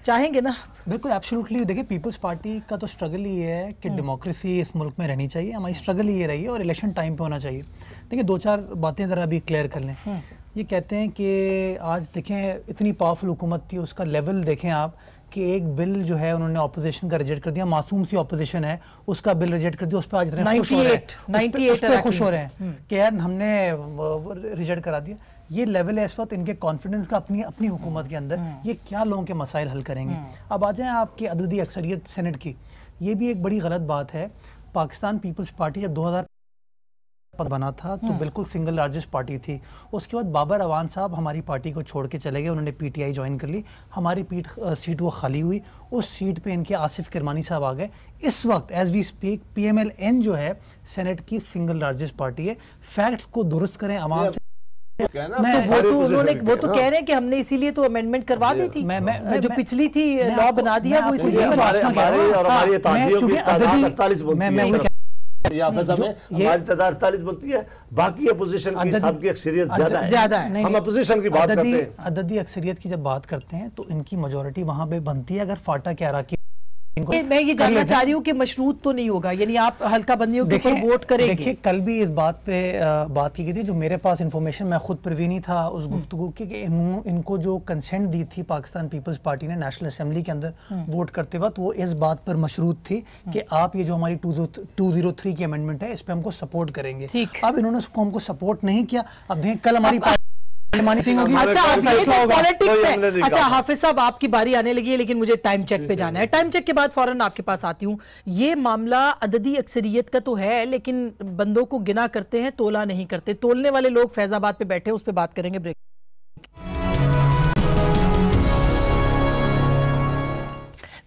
चाहेंगे ना? बिल्कुल एब्सोल्युटली देखिए पीपल्स पार्टी का तो स्ट्रगल ही है हम्म। कि डेमोक्रेसी इस मुल्क में रहनी चाहिए। हमारी स्ट्रगल ये रही है और इलेक्शन टाइम पे होना चाहिए। देखिए दो चार बातें ज़रा अभी क्लियर कर लें। हम्म। ये कहते हैं कि आज देखें इतनी पावरफुल हुकूमत थी उसका लेवल देखें आप कि एक बिल जो है उन्होंने ऑपोजिशन का रिजेक्ट कर दिया। मासूम सी ऑपोजिशन है उसका बिल रिजेक्ट कर दिया उस पर आज इतने खुश हो रहे हैं। 98, उस पे- उस पे 98 खुश हो रहे हैं कि यार हमने रिजेक्ट करा दिया। ये लेवल है इस वक्त इनके कॉन्फिडेंस का अपनी अपनी हुकूमत के अंदर। ये क्या लोगों के मसाइल हल करेंगे? अब आ जाए आपकी अददी अक्सरियत सेनेट की। ये भी एक बड़ी गलत बात है। पाकिस्तान पीपल्स पार्टी जब 2000 पद बना था तो बिल्कुल सिंगल लार्जेस्ट पार्टी थी। उसके बाद बाबर अवान साहब हमारी पार्टी को छोड़ के चले गए उन्होंने पीटीआई ज्वाइन कर ली। हमारी पीठ सीट वो खाली हुई। उस सीट पे इनके आसिफ किरमानी साहब आ गए। इस वक्त एज वी स्पीक पीएमएलएन जो है सेनेट की सिंगल लार्जेस्ट पार्टी है। फैक्ट्स को दुरुस्त करें आवाम से तो वो तो उन्होंने वो तो कह रहे हैं कि हमने इसीलिए तो अमेंडमेंट करवा दी थी। मैं- मैं- मैं- जो पिछली थी लॉ बना दिया वो इसीलिए ये बना बात हमारे समझ दिया। रहा। हमारे और हमारी मैं तादियों की चूँकि तादाद अददी- 48 बनती मैं- मैं वही सर। या फैसला जो में हमारी तादाद 48 बनती है बाकी अपोजिशन की अददी- सबकी अक्सरियत ज़्यादा है ज़्यादा है। हम अपोजिशन की बात करते हैं अददी अक्सरियत की जब बात करते हैं तो इनकी मेजोरिटी वहाँ पे बनती है अगर फाटा के अराकी इनको मैं ये जानना चाह रही हूँ कि मशरूत तो नहीं होगा यानी आप हल्का बंदियों के ऊपर वोट करेंगे। देखिए कल भी इस बात पे बात की गई थी जो मेरे पास इंफॉर्मेशन मैं खुद प्रवीणी था उस हम्म। गुफ्तगू की कि इन, इनको जो कंसेंट दी थी पाकिस्तान पीपल्स पार्टी ने नेशनल असेंबली के अंदर हम्म। वोट करते वक्त वो इस बात पर मशरूत थी कि आप ये जो हमारी टू ज़ीरो थ्री की अमेंडमेंट है इस पे हमको सपोर्ट करेंगे। अब इन्होंने उसको हमको सपोर्ट नहीं किया अब देखें कल हमारी अच्छा फैसला तो पॉलिटिक्स है। अच्छा हाफिज साहब आपकी बारी आने लगी है लेकिन मुझे टाइम चेक पे जाना है। टाइम चेक के बाद फ़ौरन आपके पास आती हूँ। ये मामला अददी अक्सरियत का तो है लेकिन बंदों को गिना करते हैं तोला नहीं करते। तोलने वाले लोग फैजाबाद पे बैठे उस पर बात करेंगे ब्रेक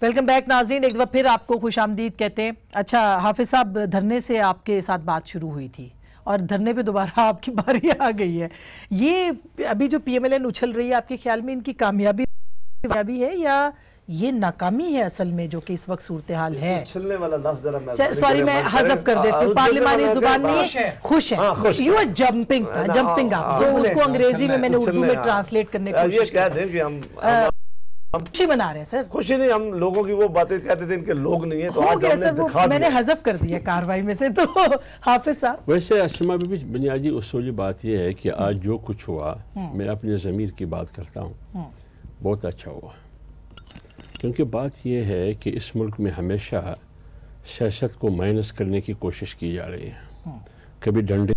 वेलकम बैक नाजरीन। एक बार फिर आपको खुश आमदीद कहते हैं। अच्छा हाफिज साहब धरने से आपके साथ बात शुरू हुई थी। और धरने पे दोबारा आपकी बारी आ गई है। ये अभी जो पीएमएलएन उछल रही है आपके ख्याल में इनकी कामयाबी कामयाबी है या ये नाकामी है असल में जो कि इस वक्त सूरत हाल है? छिलने वाला लफ्ज जरा मैं सॉरी मैं हजफ कर देती हूँ। पार्लिमानी ज़ुबान में खुश हाँ, खुश है। You are jumping jumping so उसको अंग्रेज़ी में मैंने उर्दू में ट्रांसलेट करने की खुशी मना रहे हैं सर। खुशी नहीं हम लोगों की वो बातें कहते थे इनके लोग नहीं है तो आज हमने सर वो दिखा मैंने हजफ कर दिया कार्रवाई में से तो हाफिज साहब। वैसे असमा भी बुनियादी उसूली बात यह है कि आज जो कुछ हुआ मैं अपने ज़मीर की बात करता हूँ। बहुत अच्छा हुआ। क्योंकि बात यह है कि इस मुल्क में हमेशा सियासत को माइनस करने की कोशिश की जा रही है। कभी डंडे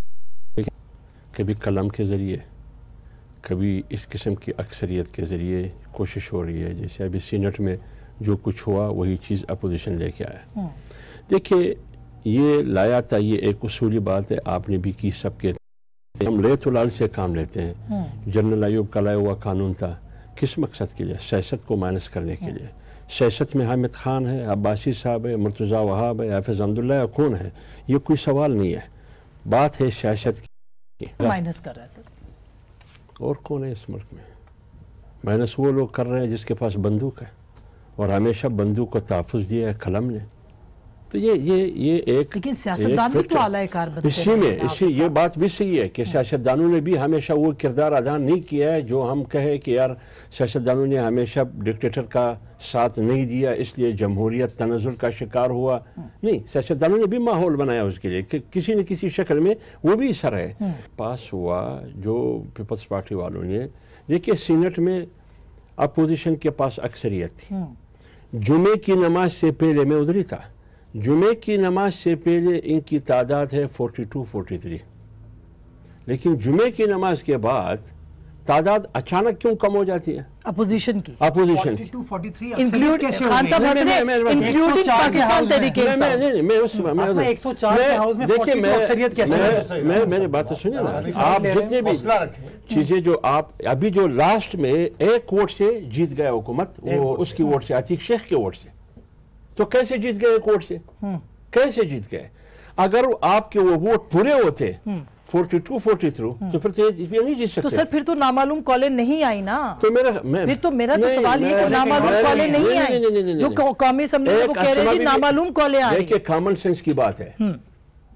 कभी कलम के ज़रिए कभी इस किस्म की अक्सरियत के ज़रिए कोशिश हो रही है जैसे अभी सीनेट में जो कुछ हुआ वही चीज़ अपोजिशन लेके आया। देखिए ये लाया था ये एक उसूली बात है आपने भी की सबके हम ले तो लाल से काम लेते हैं। जनरल अयूब का लाया हुआ कानून था किस मकसद के लिए? सियासत को माइनस करने के लिए। सियासत में हामिद खान है अब्बासी साहब है मुर्तज़ा वहाब है हाफिज़ अहमदुल्ला है कौन है? ये कोई सवाल नहीं है। बात है सियासत की। माइनस कर रहा है सर। और कौन है इस मुल्क में? माइनस वो लोग कर रहे हैं जिसके पास बंदूक है। और हमेशा बंदूक को तहफ़ दिया है, कलम ने। तो ये ये ये एक लेकिन सियासतदान भी तो आला कार बनते इसी में इसी ये बात भी सही है कि सियासतदानों ने भी हमेशा वो किरदार अदा नहीं किया है जो हम कहें कि यार सियासतदानों ने हमेशा डिक्टेटर का साथ नहीं दिया इसलिए जमहूरियत तनजुल का शिकार हुआ। नहीं सियासतदानों ने भी माहौल बनाया उसके लिए कि किसी न किसी शक्ल में वो भी असर है। पास हुआ जो पीपल्स पार्टी वालों ने देखिए सीनेट में अपोजिशन के पास अक्सरियत थी। जुमे की नमाज़ से पहले मैं उधर ही था। जुमे की नमाज़ से पहले इनकी तादाद है 42 43 लेकिन जुमे की नमाज़ के बाद तादाद अचानक क्यों कम हो जाती है? अपोजिशन की। अपोजिशन की। 42, 43 इंक्लूड कैसे खान गई? साहब हंस नहीं, रहे मैं- मैं- मैं- इंक्लूडिंग 104 के पाकिस्तान हाउस में। तरीके मैं मैं नहीं नहीं, मैं उस मैं असला 104 के हाउस में देखिए 42 मैं अक्सरियत कैसे मैं-? मैं मेरी बात तो सुनिए ना आप जितने भी चीज़ें जो आप अभी जो लास्ट में एक वोट से जीत गया हुकूमत वो उसकी वोट से अतीक शेख के वोट से। तो कैसे जीत गए कोर्ट से? कैसे जीत गए? अगर आपके वो वोट पूरे होते फोर्टी टू फोर्टी थ्रू तो फिर तो ये नहीं जीत सकते तो सकते। सर फिर तो नामालूम कॉलेज नहीं आई ना? तो मेरा मैं फिर तो मेरा तो सवाल ये कि नामालूम कॉलेज नहीं आई। जो कौमी असम्बली वो कह रहे हैं नामालूम कॉलेज आ रही देखिए कॉमन सेंस की बात है।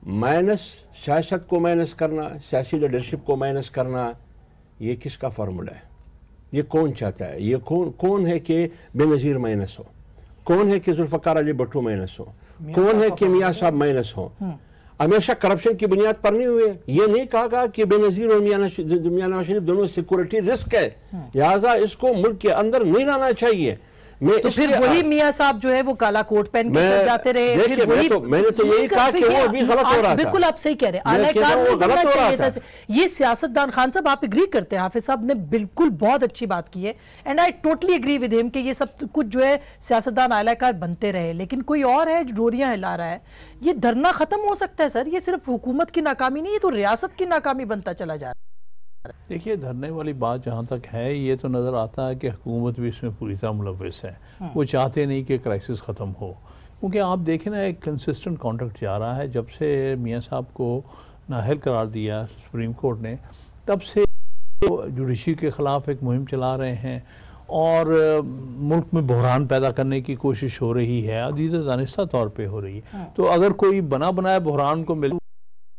माइनस सियासत को माइनस करना सियासी लीडरशिप को माइनस करना ये किसका फार्मूला है? ये कौन चाहता है? ये कौन कौन है कि बेनज़ीर माइनस हो? कौन है कि जुल्फ़कार अली भट्टू माइनस हो? कौन है कि मियाँ साहब माइनस हो? हमेशा करप्शन की बुनियाद पर नहीं हुए। ये नहीं कहा गया कि बेनज़ीर और मियाँ नवाज़ शरीफ दोनों सिक्योरिटी रिस्क है। लिहाजा इसको मुल्क के अंदर नहीं लाना चाहिए। मैं तो फिर वही मियाँ साहब जो है वो काला कोट पहन के चल जाते रहे फिर वही तो, मैंने तो यही कहा कि वो भी गलत हो रहा बिल्कुल आप सही कह रहे हैं। हो ये सियासतदान खान साहब आप एग्री करते हैं हाफिज साहब ने बिल्कुल बहुत अच्छी बात की है। And I totally agree with him कि ये सब कुछ जो है सियासतदान आलाकार बनते रहे। लेकिन कोई और है जो डोरियाँ हिला रहा है? ये धरना खत्म हो सकता है सर। ये सिर्फ़ हुकूमत की नाकामी नहीं ये तो रियासत की नाकामी बनता चला जा रहा है। देखिए धरने वाली बात जहाँ तक है ये तो नज़र आता है कि हुकूमत भी इसमें पूरी तरह मुलविस है हाँ। वो चाहते नहीं कि क्राइसिस ख़त्म हो क्योंकि आप देखें ना एक कंसिस्टेंट कॉन्ट्रैक्ट जा रहा है जब से मियाँ साहब को नाहल करार दिया सुप्रीम कोर्ट ने तब से जुडिशी के ख़िलाफ़ एक मुहिम चला रहे हैं और मुल्क में बहरान पैदा करने की कोशिश हो रही है अदीद दानिस्ता तौर पे हो रही है हाँ। तो अगर कोई बना बनाया बहरान को मिले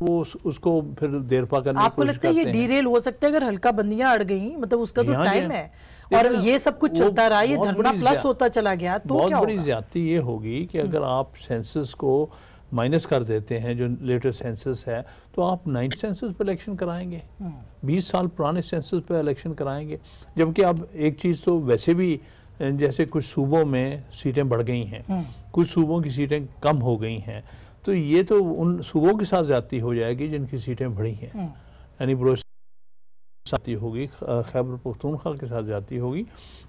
वो उस, उसको फिर देर पा करने आपको लगता है ये डीरेल हो? सकता है अगर हल्का बंदियाँ अड़ गई? मतलब उसका तो टाइम हाँ, है। और ये सब कुछ चलता रहा ये धरना प्लस होता चला गया तो बहुत क्या बड़ी ज़्यादा ये होगी कि अगर हम्म। आप सेंसस को माइनस कर देते हैं जो लेटेस्ट सेंसस है तो आप नाइन्थ सेंसस पे इलेक्शन कराएँगे। हम्म। बीस साल पुराने सेंसस पे इलेक्शन कराएँगे। जबकि अब एक चीज़ तो वैसे भी जैसे कुछ सूबों में सीटें बढ़ गई हैं। हम्म। कुछ सूबों की सीटें कम हो गई हैं। तो ये तो उन सूबों के साथ जाती हो जाएगी जिनकी सीटें बढ़ी हैं हम्म। यानी बलोच जाती होगी खैबर पख्तूनखा के साथ जाती होगी।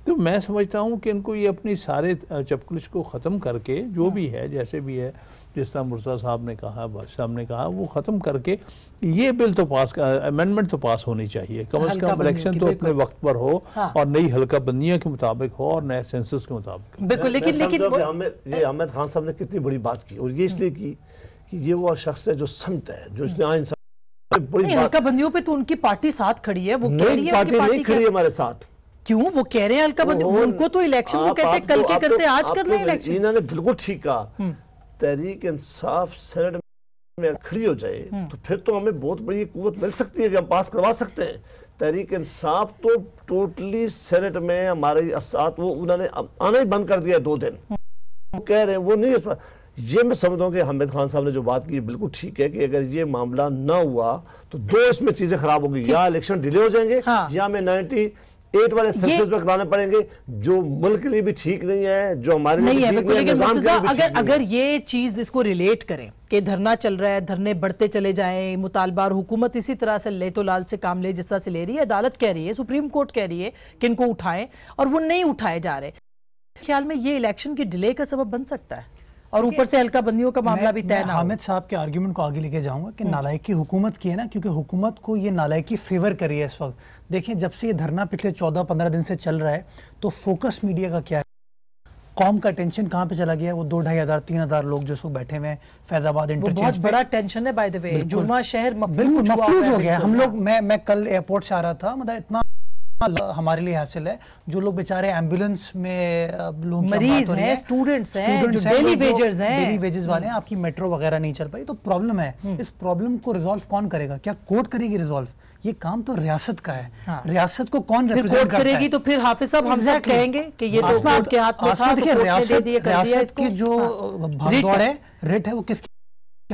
तो मैं समझता हूँ कि इनको ये अपनी सारे चपकलिश को ख़त्म करके जो हाँ। भी है जैसे भी है जिस तरह मुर्जा साहब ने कहा बादशाह साहब ने कहा वो ख़त्म करके ये बिल तो पास अमेंडमेंट तो पास होनी चाहिए। कम अज़ कम इलेक्शन तो अपने वक्त पर हो हाँ। और नई हल्का बंदियों के मुताबिक हो और नए सेंसस के मुताबिक बिल्कुल लेकिन लेकिन ये अहमद खान साहब ने कितनी बड़ी बात की और ये इसलिए की कि ये वो शख्स है जो संत है जो इसने आइन बड़ी हल्का बंदियों पे तो उनकी पार्टी साथ खड़ी है वो कह रही है पार्टी नहीं खड़ी हमारे साथ। क्यों? वो कह रहे हैं हल्का बंदी उनको तो इलेक्शन को कहते हैं कल के करते आज कर रहे हैं इलेक्शन इन्होंने बिल्कुल ठीक कहा। हम्म। तहरीक इंसाफ सेनेट में खड़ी हो जाए हम्म। तो फिर तो हमें बहुत बड़ी कुत मिल सकती है कि हम पास करवा सकते हैं। तहरीक इंसाफ तो टोटली सेनेट में हमारे साथ वो उन्होंने आना ही बंद कर दिया दो दिन। हम्म। वो कह रहे हैं वो नहीं ये मैं समझता हूँ कि हमिद खान साहब ने जो बात की बिल्कुल ठीक है कि अगर ये मामला ना हुआ तो दो इसमें चीज़ें खराब होगी। या इलेक्शन डिले हो जाएँगे हाँ। या मैं नाइनटी एट वाले सेंसस में कराने पड़ेंगे जो मुल्क के लिए भी ठीक नहीं है जो हमारे लिए है, ठीक नहीं है अगर अगर ये चीज़ इसको रिलेट करें कि धरना चल रहा है धरने बढ़ते चले जाएँ मुतालबा और हुकूमत इसी तरह से ले तो लाल से काम ले जिस तरह से ले रही है अदालत कह रही है सुप्रीम कोर्ट कह रही है कि इनको उठाएँ और वो नहीं उठाए जा रहे। ख्याल में ये इलेक्शन के डिले का सबब बन सकता है। और ऊपर से हल्का बंदियों का मामला भी तय हामिद साहब के आर्ग्यूमेंट को आगे लेके जाऊँगा कि। नालायकी हुकूमत की है ना क्योंकि हुकूमत को ये नालायकी फेवर करी है इस वक्त। देखिए जब से ये धरना पिछले चौदह पंद्रह दिन से चल रहा है तो फोकस मीडिया का क्या है? कौम का टेंशन कहाँ पे चला गया वो दो ढाई हज़ार तीन हज़ार लोग जो सब बैठे हुए फैजाबाद इंटरचेंज बड़ा टेंशन है बाय द वे जुर्मा शहर बिल्कुल मफलूज हो गया। हम लोग मैं मैं कल एयरपोर्ट से आ रहा था मतलब इतना हमारे लिए हासिल है। जो लोग बेचारे एंबुलेंस में लोग मरीज़ हैं स्टूडेंट्स हैं जो डेली वेजर्स हैं। डेली वेजेस वाले हैं आपकी मेट्रो वगैरह नहीं चल पाई। तो प्रॉब्लम है हम्म। इस प्रॉब्लम को रिजॉल्व कौन करेगा? क्या कोर्ट करेगी रिजॉल्व ये काम तो रियासत का है। हाँ। रियासत को कौन रिप्रेजेंट करेगी तो फिर हाफिज साहब हम सब कहेंगे कि ये तो कोर्ट के हाथ में था तो रियासत की जो भागदौड़ है रेट है वो किसकी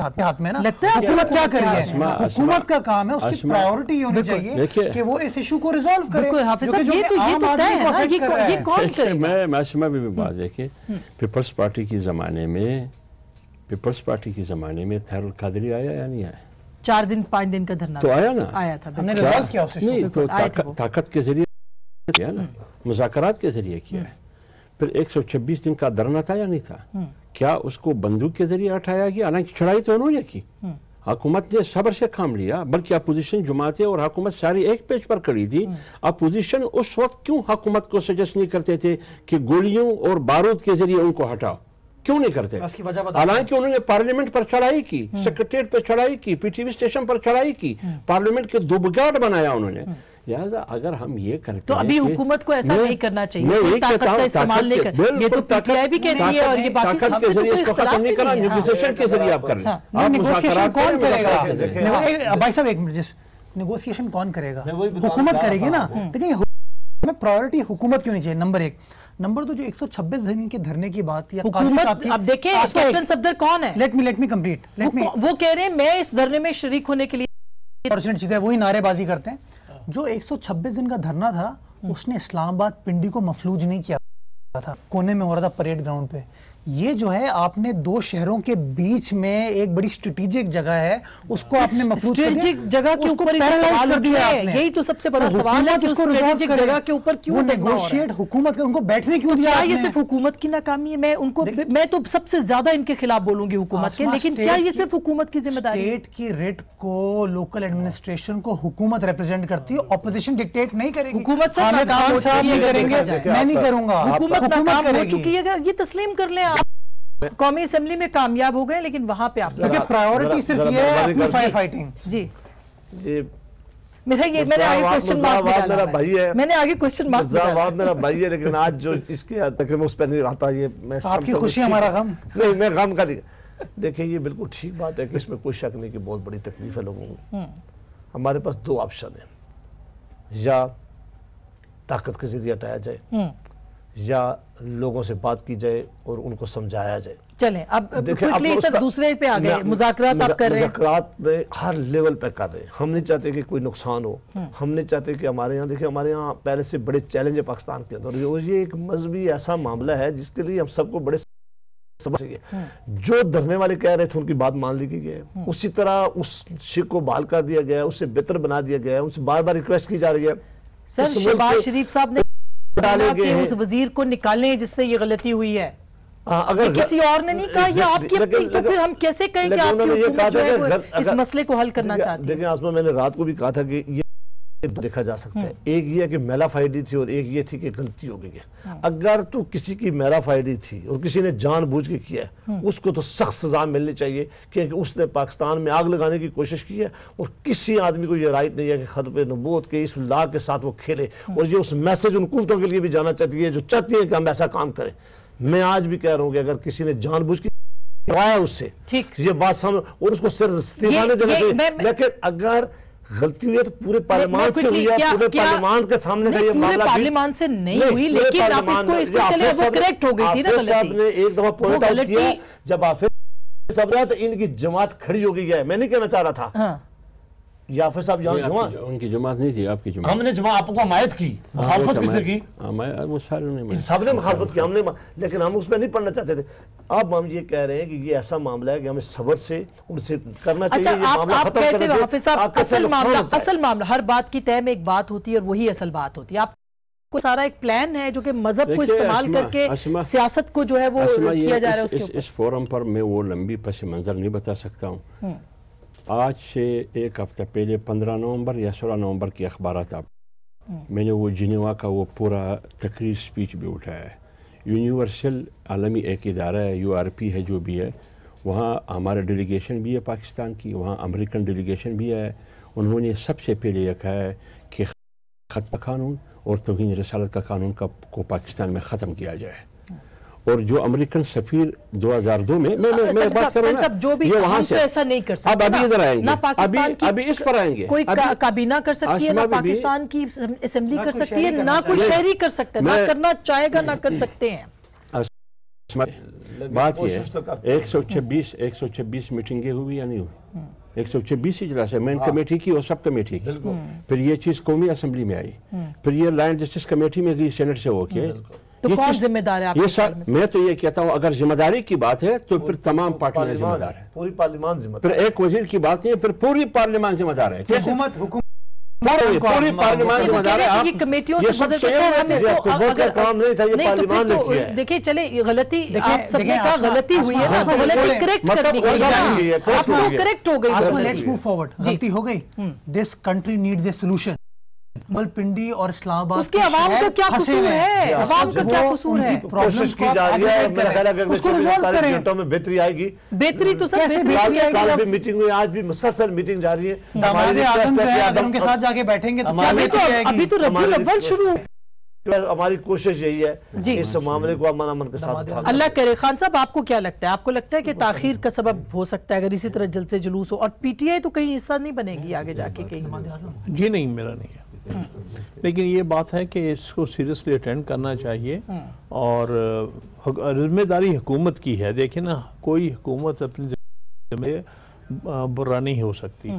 हाथ हाथ में ना। लगता है हुकूमत क्या कर रही है? हुकूमत का काम है उसकी प्रायोरिटी होनी चाहिए कि वो इस इशू को रिजॉल्व करे मैं मैं भी बात देखिए पीपल्स पार्टी के जमाने में पीपल्स पार्टी के जमाने में थैरुल कादरी आया या नहीं आया? चार दिन पाँच दिन का धरना तो आया ना? आया था हमने रिजॉल्व किया नहीं तो ताकत के ज़रिए किया ना। मुजाकरात के ज़रिए किया है। फिर 126 दिन का धरना था या नहीं था? क्या उसको बंदूक के ज़रिए हटाया गया? हालाँकि चढ़ाई तो उन्होंने की। हुकूमत ने सबर से काम लिया बल्कि अपोजिशन जुमाते और हुकूमत सारी एक पेज पर खड़ी थी। अपोजिशन उस वक्त क्यों हुकूमत को सजेस्ट नहीं करते थे कि गोलियों और बारूद के ज़रिए उनको हटाओ? क्यों नहीं करते? हालाँकि उन्होंने पार्लियामेंट पर चढ़ाई की सेक्रेटरिएट पर चढ़ाई की पीटीवी स्टेशन पर चढ़ाई की। पार्लियामेंट के दुबगाट बनाया उन्होंने। लिहाजा अगर हम ये करते तो अभी हुकूमत को ऐसा नहीं करना चाहिए मैं कोई कहता का इस्तेमाल नहीं कर ये तो पीटीआई भी कह रही है और ये बाकी ताकत के तो ज़रिए इसको खत्म नहीं करना नहीं है। हाँ। नेगोशिएशन के ज़रिए आप कर लें। हाँ। आप नेगोशिएशन कौन करेगा? भाई साहब एक मिनट जिस नेगोशिएशन कौन हुकूमत करेगी ना? देखिए हमें प्रायोरिटी हुकूमत क्यों नहीं चाहिए नंबर एक। नंबर दो जो 126 दिन के धरने की बात या हुकूमत अब देखें कैप्टन सफदर कौन है? Let me let me complete let me वो कह रहे हैं मैं इस धरने में शरीक होने के लिए चीज़ है वही नारेबाजी करते हैं। जो 126 दिन का धरना था उसने इस्लामाबाद पिंडी को मफलूज नहीं किया था। कोने में हो रहा था परेड ग्राउंड पे। ये जो है आपने दो शहरों के बीच में एक बड़ी स्ट्रेटेजिक जगह है उसको आपने मफलूज कर दिया। स्ट्रेटेजिक जगह के ऊपर तो सवाल कर दिया। आपने। यही तो सबसे बड़ा तो सवाल है कि उसको स्ट्रेटेजिक जगह के ऊपर क्यों? नेगोशिएट हुकूमत उनको बैठने क्यों दिया ये सिर्फ़ हुकूमत की नाकामी है? मैं उनको मैं तो सबसे ज़्यादा इनके खिलाफ बोलूँगी हुकूमत के लेकिन क्या ये सिर्फ़ हुकूमत की ज़िम्मेदारी स्टेट की रेट को लोकल एडमिनिस्ट्रेशन को हुकूमत रिप्रेजेंट करती है ऑपोजिशन डिक्टेट नहीं करेगी। हुकूमत साहब नहीं करेंगे मैं नहीं करूँगा हुकूमत नाकाम हो चुकी है अगर ये तस्लीम कर लें आप। कौमी असम्बली में कामयाब हो गए लेकिन वहाँ पे आप देखिए प्रायोरिटी सिर्फ़ ये है अपनी फायर फाइटिंग जी। ये मेरा ये मैंने आगे क्वेश्चन मार्क मेरा भाई है। मैंने आगे क्वेश्चन मार्क मुर्जाबाद मेरा भाई है लेकिन आज जो इसके तक मैं उस पर नहीं आता। ये मैं आपकी खुशी हमारा गम। नहीं मैं गम का देखिए ये बिल्कुल ठीक बात है कि इसमें कोई शक नहीं कि बहुत बड़ी तकलीफ़ है लोगों को। हम्म। हमारे पास दो ऑप्शन है। या ताकत के ज़रिए हटाया जाए। हम्म। या लोगों से बात की जाए और उनको समझाया जाए। चले अब देखिए, क्विकली दूसरे पे आ गए। मुजाकरात आप कर रहे हैं। मुज़ाकरात हर लेवल पे कर रहे हैं। हम नहीं चाहते कि कोई नुकसान हो। हम्म। हम नहीं चाहते कि हमारे यहाँ देखिए हमारे यहाँ पहले से बड़े चैलेंज है पाकिस्तान के अंदर। और ये एक मजहबी ऐसा मामला है जिसके लिए हम सबको बड़े समझ हम्म। जो धरने वाले कह रहे थे उनकी बात मान ली गई है। उसी तरह उस शिक को बहाल कर दिया गया है उससे बेहतर बना दिया गया है उनसे बार बार रिक्वेस्ट की जा रही है। सर शहबाज शरीफ साहब ने डाले गए उस वज़ीर को निकालें जिससे ये गलती हुई है। आ, अगर किसी और ने नहीं कहा ये आपकी लेकिन- तो फिर हम कैसे कहें कि आपकी जो है इस मसले को हल करना चाहते हैं। है देखिए आसमा मैंने रात को भी कहा था कि ये देखा जा सकता है। एक ये कि मेलाफाइडी थी और एक ये थी कि गलती हो गई है। अगर तो किसी की मेलाफाइडी थी और किसी ने जानबूझ के किया है उसको तो सख्त सजा मिलनी चाहिए क्योंकि उसने पाकिस्तान में आग लगाने की कोशिश की है और किसी आदमी को ये राइट नहीं है कि खत पे नबूत के इस ला के साथ वो खेले। और ये उस मैसेज उन कुफ्तों के लिए भी जाना चाहती है जो चाहती है कि हम ऐसा काम करें। मैं आज भी कह रहा हूँ कि अगर किसी ने जानबूझ के करवाया उससे ठीक। ये बात सामने और उसको सिर्फ़ इस्तीफा देना चाहिए लेकिन अगर गलती हुई है तो पूरे पार्लियामान से हुई है पूरे पार्लियामान के सामने का ये मामला पार्लियामान से नहीं हुई, लेकिन आप इसको- इसको चले, वो करेक्ट हो गई थी ना साहब गलती। ने एक दफ़ा पॉइंट आउट किया जब आफिस साहब रहा तो इनकी जमात खड़ी हो गई है। मैं नहीं कहना चाह रहा था। हाँ ये हाफिज साहब यहाँ आपकी- उनकी जमात नहीं थी आपकी जमात हमने जमा आपको हमायत की मुखालफत किसने की? हाँ, मैं वो सारे सबने मुखालफत की हमने लेकिन हम उसमें नहीं पढ़ना चाहते थे। अब हम ये कह रहे हैं कि ये ऐसा मामला है कि हमें सबर से उनसे करना अच्छा चाहिए आप आप कहते हो हाफिज साहब असल मामला असल मामला हर बात की तय में एक बात होती है और वही असल बात होती है। आप को सारा एक प्लान है जो कि मज़हब को इस्तेमाल करके सियासत को जो है वो किया जा रहा है इस, उसके इस, इस फोरम पर मैं वो लंबी पस मंज़र नहीं बता सकता हूँ। हम्म। आज से एक हफ़्ता पहले पंद्रह नवंबर या सोलह नवंबर के अखबार आप हम्म। मैंने वो जिनेवा का वो पूरा तकरीर स्पीच भी उठाया है यूनिवर्सल आलमी एक इदारा है यू आर पी है जो भी है वहाँ हमारा डेलीगेशन भी है पाकिस्तान की वहाँ अमेरिकन डेलीगेशन भी है उन्होंने सबसे पहले यह कहा है कि ख़त का कानून और तोहन रसालत का कानून का को पाकिस्तान में ख़त्म किया जाए और जो अमेरिकन सफीर 2002 में मैं मैं, मैं बात कर रहा साहब, जो भी ये वहाँ हम से। तो ऐसा नहीं कर सकते अब अभी इधर आएँगे। ना पाकिस्तान अभी की अभी इस पर आएँगे। कोई का, काबीना कर सकती है ना पाकिस्तान की असेंबली कर सकती है ना कोई शहरी कर सकता है ना करना चाहेगा ना कर सकते हैं। बात ये तो है एक सौ छब्बीस एक सौ छब्बीस मीटिंगें हुई या नहीं हुई? हम्म। एक सौ छब्बीस इजलास है मेन हाँ। कमेटी की और सब कमेटी की। फिर ये चीज़ कौमी असम्बली में आई। फिर ये लैंड जस्टिस कमेटी में गई सेनेट से होके। तो ये कौन जिम्मेदार है आपके ये सर मैं? तो ये कहता हूँ अगर ज़िम्मेदारी की बात है तो फिर तमाम पार्टियाँ जिम्मेदार है। पूरी पार्लियामान जिम्मेदार फिर एक वज़ीर की बात नहीं है फिर पूरी पार्लियामान जिम्मेदार है कैसे? हुकूमत हुकूमत पूरी पूरी पार्लियामान जिम्मेदार है आप कमेटियों से काम नहीं था, ये तो फिर पार्लियामान ने तो किया देखिए चले ये गलती आप सबने कहा गलती हुई है गलती करेक्ट मतलब करनी चाहिए। आप। करेक्ट हो। गई लेट्स मूव फॉरवर्ड गलती हो गई। This country needs a solution Pindi और इस्लामाबाद उसके के अवाम का क्या कसूर है। या अवाम का क्या कसूर है? कोशिश की जा रही है मेरा ख्याल है उसको अड़तालीस करें। घंटों में बेहतरी आएगी। बेहतरी तो कैसे बेहतरी बेहतरी आएगी? साल भी मीटिंग हुई आज भी मुसलसल मीटिंग जारी है। दामाद जो है अगर उनके साथ जाके बैठेंगे तो क्या हमारी अभी तो बेहतरी आएगी? अभी तो हमारी अव्वल शुरू। हमारी कोशिश यही है जी। इस मामले को अमन अमन के साथ अल्लाह करे। खान साहब आपको क्या लगता है? आपको लगता है कि ताखीर का सबब हो सकता है? अगर इसी तरह जल्द से जुलूस हो और पीटीआई तो कहीं हिस्सा नहीं बनेगी आगे जाके कहीं। जी नहीं मेरा नहीं है। लेकिन ये बात है कि इसको सीरियसली अटेंड करना चाहिए और ज़िम्मेदारी हुकूमत की है। देखिए ना कोई हुकूमत अपनी जिम्मे बुरा नहीं हो सकती।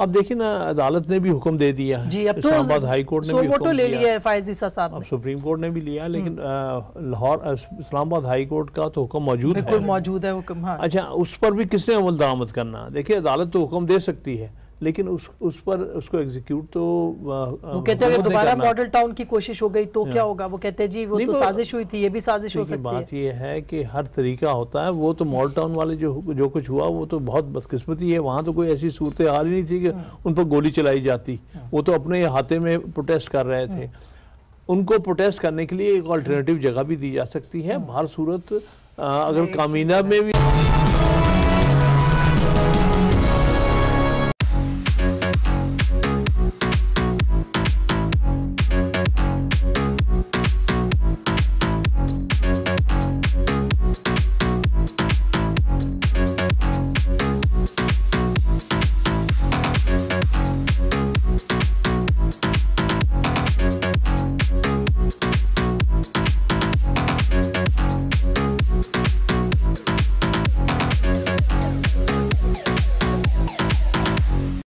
अब देखिए ना अदालत ने भी हुक्म दे दिया है। जी अब तो हाई कोर्ट ने भी हुक्म ले लिया है। फायज साहब अब सुप्रीम कोर्ट ने भी लिया लेकिन अ, लाहौर इस्लामाबाद हाई कोर्ट का तो हुक्म मौजूद है। मौजूद है हुक्म हाँ। अच्छा उस पर भी किसने अमल दरामद करना? देखिए अदालत तो हुक्म दे सकती है। लेकिन उस उस पर उसको एग्जीक्यूट तो वो कहते हैं दोबारा मॉडल टाउन की कोशिश हो गई तो क्या होगा? वो कहते हैं जी वो तो साजिश हुई थी ये भी साजिश हो सकती बात है। ये है कि हर तरीका होता है। वो तो मॉडल टाउन वाले जो जो कुछ हुआ वो तो बहुत बदकिस्मती है। वहाँ तो कोई ऐसी सूरत हाल ही नहीं थी कि उन पर गोली चलाई जाती। वो तो अपने हाथे में प्रोटेस्ट कर रहे थे। उनको प्रोटेस्ट करने के लिए एक अल्टरनेटिव जगह भी दी जा सकती है। हर सूरत अगर कामीना में भी